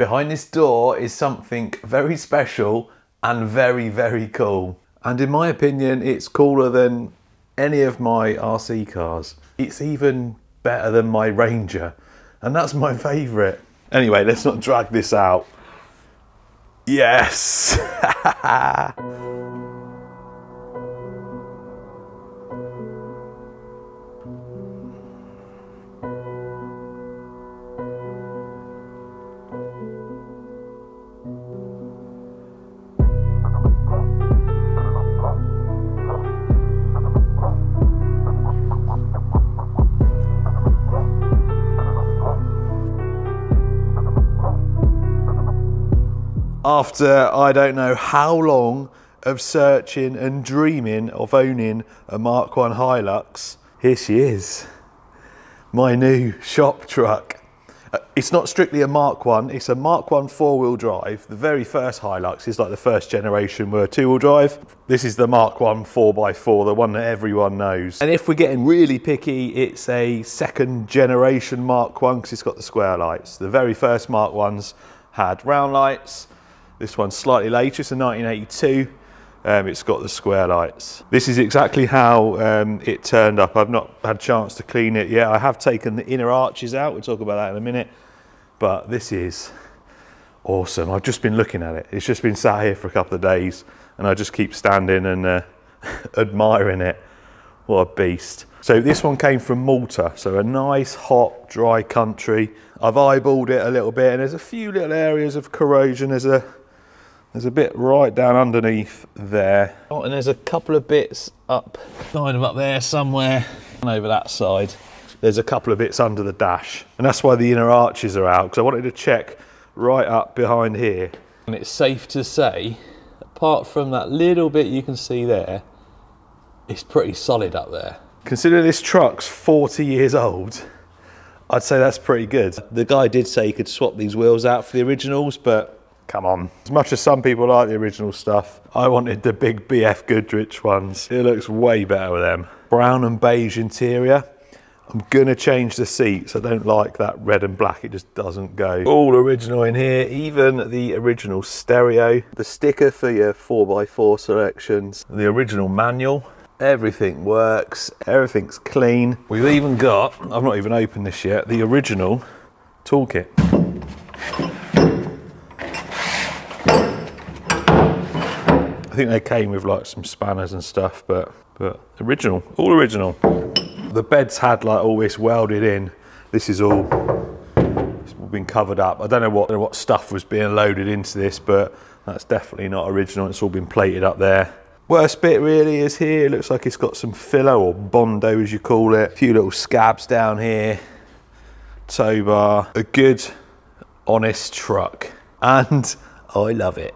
Behind this door is something very special and very, very cool. And in my opinion, it's cooler than any of my RC cars. It's even better than my Ranger. And that's my favourite. Anyway, let's not drag this out. Yes! after I don't know how long of searching and dreaming of owning a Mark 1 Hilux, here she is, my new shop truck. Uh, it's not strictly a Mark 1, it's a Mark 1 four-wheel drive. The very first Hilux is like the first generation were two-wheel drive. This is the Mark 1 4x4, the one that everyone knows. And if we're getting really picky, it's a second generation Mark 1 because it's got the square lights. The very first Mark 1s had round lights, this one's slightly later, it's a 1982. Um, it's got the square lights. This is exactly how um, it turned up. I've not had a chance to clean it yet. I have taken the inner arches out. We'll talk about that in a minute. But this is awesome. I've just been looking at it. It's just been sat here for a couple of days and I just keep standing and uh, admiring it. What a beast. So this one came from Malta. So a nice, hot, dry country. I've eyeballed it a little bit and there's a few little areas of corrosion. There's a there's a bit right down underneath there. Oh, and there's a couple of bits up, kind of up there somewhere, and over that side. There's a couple of bits under the dash. And that's why the inner arches are out, because I wanted to check right up behind here. And it's safe to say, apart from that little bit you can see there, it's pretty solid up there. Considering this truck's 40 years old. I'd say that's pretty good. The guy did say he could swap these wheels out for the originals, but Come on. As much as some people like the original stuff, I wanted the big BF Goodrich ones. It looks way better with them. Brown and beige interior. I'm gonna change the seats. I don't like that red and black. It just doesn't go. All original in here, even the original stereo. The sticker for your 4x4 selections. The original manual. Everything works, everything's clean. We've even got, I've not even opened this yet, the original toolkit. Think they came with like some spanners and stuff, but but original, all original. The bed's had like all this welded in. This is all been covered up. I don't know what what stuff was being loaded into this, but that's definitely not original. It's all been plated up there. Worst bit really is here. It looks like it's got some filler or bondo as you call it. A few little scabs down here. Tow bar. A good, honest truck. And I love it.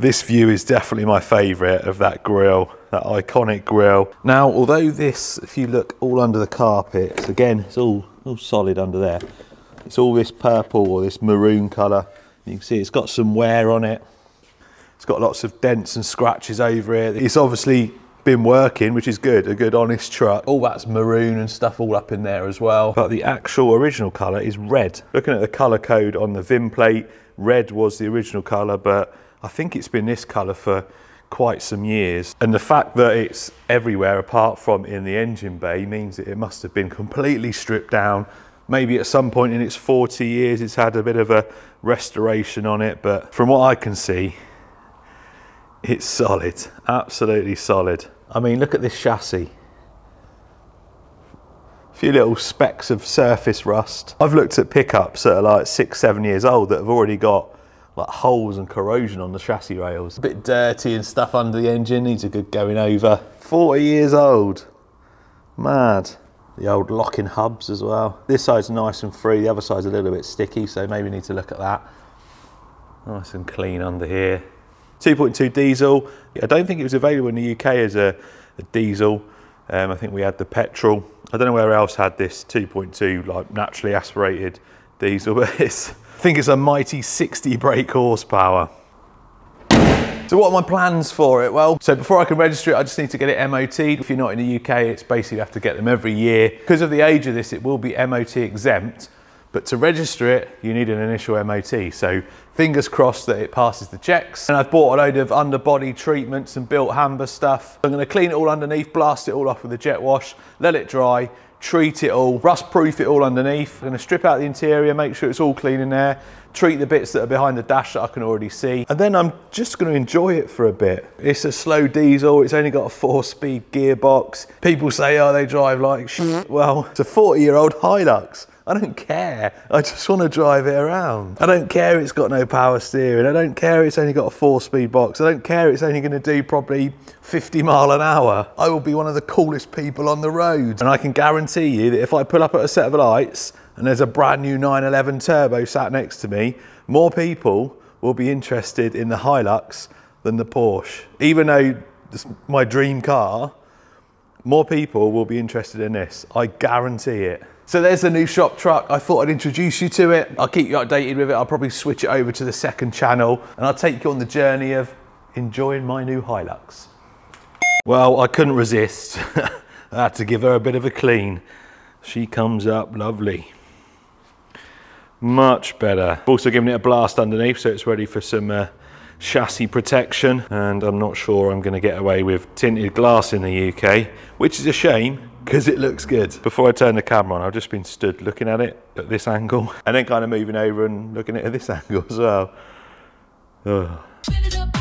This view is definitely my favourite of that grill, that iconic grill. Now, although this, if you look all under the carpet, again, it's all, all solid under there. It's all this purple or this maroon colour. You can see it's got some wear on it. It's got lots of dents and scratches over it. It's obviously been working, which is good, a good honest truck. All that's maroon and stuff all up in there as well. But the actual original colour is red. Looking at the colour code on the VIN plate, red was the original colour, but I think it's been this colour for quite some years. And the fact that it's everywhere apart from in the engine bay means that it must have been completely stripped down. Maybe at some point in its 40 years it's had a bit of a restoration on it, but from what I can see, it's solid, absolutely solid. I mean, look at this chassis. Few little specks of surface rust. I've looked at pickups that are like six, seven years old that have already got like holes and corrosion on the chassis rails. A bit dirty and stuff under the engine, needs a good going over. 40 years old, mad. The old locking hubs as well. This side's nice and free, the other side's a little bit sticky, so maybe need to look at that. Nice and clean under here. 2.2 diesel. I don't think it was available in the UK as a, a diesel. Um, I think we had the petrol. I don't know where else had this 2.2 like naturally aspirated diesel, but it's I think it's a mighty 60 brake horsepower. So what are my plans for it? Well, so before I can register it, I just need to get it MOT. If you're not in the UK, it's basically you have to get them every year. Because of the age of this, it will be MOT exempt, But to register it, you need an initial MOT. So fingers crossed that it passes the checks. And I've bought a load of underbody treatments and Bilt Hamber stuff. I'm gonna clean it all underneath, blast it all off with a jet wash, let it dry, treat it all, rust proof it all underneath. I'm gonna strip out the interior, make sure it's all clean in there, treat the bits that are behind the dash that I can already see. And then I'm just gonna enjoy it for a bit. It's a slow diesel, it's only got a four speed gearbox. People say, oh, they drive like. Well, it's a 40 year old Hilux. I don't care. I just want to drive it around. I don't care it's got no power steering. I don't care it's only got a four speed box. I don't care it's only going to do probably 50 mile an hour. I will be one of the coolest people on the road. And I can guarantee you that if I pull up at a set of lights and there's a brand new 911 turbo sat next to me, more people will be interested in the Hilux than the Porsche. Even though it's my dream car, more people will be interested in this. I guarantee it. So there's the new shop truck. I thought I'd introduce you to it. I'll keep you updated with it. I'll probably switch it over to the second channel and I'll take you on the journey of enjoying my new Hilux. Well, I couldn't resist. I had to give her a bit of a clean. She comes up lovely. Much better. Also giving it a blast underneath so it's ready for some uh, chassis protection and I'm not sure I'm going to get away with tinted glass in the UK, which is a shame because it looks good. Before I turn the camera on, I've just been stood looking at it at this angle and then kind of moving over and looking at it at this angle as well. Ugh.